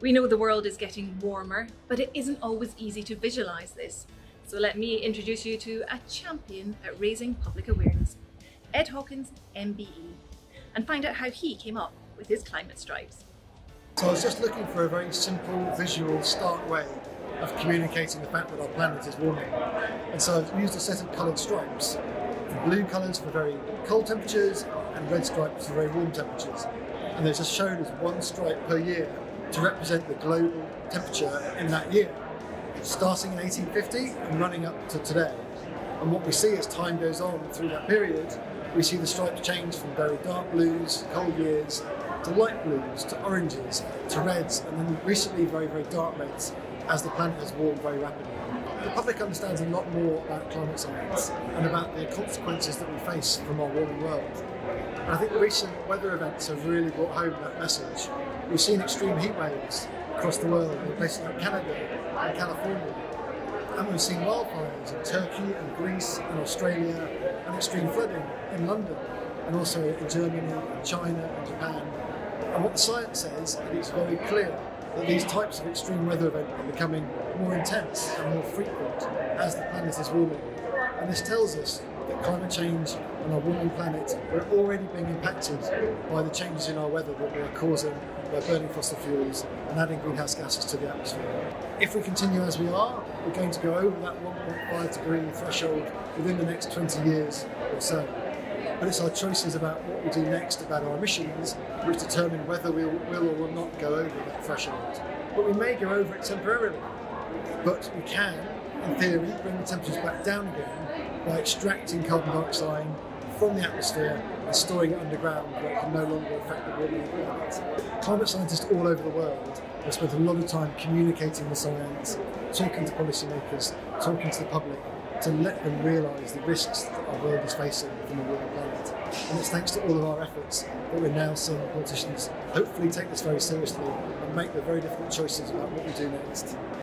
We know the world is getting warmer, but it isn't always easy to visualise this. So let me introduce you to a champion at raising public awareness, Ed Hawkins, MBE, and find out how he came up with his climate stripes. So I was just looking for a very simple, visual, stark way of communicating the fact that our planet is warming. And so I've used a set of coloured stripes, the blue colours for very cold temperatures and red stripes for very warm temperatures. And they're just shown as one stripe per year to represent the global temperature in that year, starting in 1850 and running up to today. And what we see as time goes on through that period, we see the stripes change from very dark blues, cold years, to light blues, to oranges, to reds, and then recently very, very dark reds as the planet has warmed very rapidly. The public understands a lot more about climate science and about the consequences that we face from our warming world. And I think the recent weather events have really brought home that message. We've seen extreme heat waves across the world in places like Canada and California. And we've seen wildfires in Turkey and Greece and Australia and extreme flooding in London and also in Germany and China and Japan. And what the science says, it's very clear, that these types of extreme weather events are becoming more intense and more frequent as the planet is warming. And this tells us that climate change on our warming planet, we're already being impacted by the changes in our weather that we're causing by burning fossil fuels and adding greenhouse gases to the atmosphere. If we continue as we are, we're going to go over that 1.5 degree threshold within the next 20 years or so. But it's our choices about what we do next about our emissions which determine whether we will or will not go over that threshold. But we may go over it temporarily. But we can, in theory, bring the temperatures back down again by extracting carbon dioxide from the atmosphere and storing it underground where it can no longer affect the the planet. Climate scientists all over the world have spent a lot of time communicating the science, talking to policymakers, talking to the public to let them realise the risks that our world is facing from a warming planet. And it's thanks to all of our efforts that we're now seeing politicians hopefully take this very seriously and make the very difficult choices about what we do next.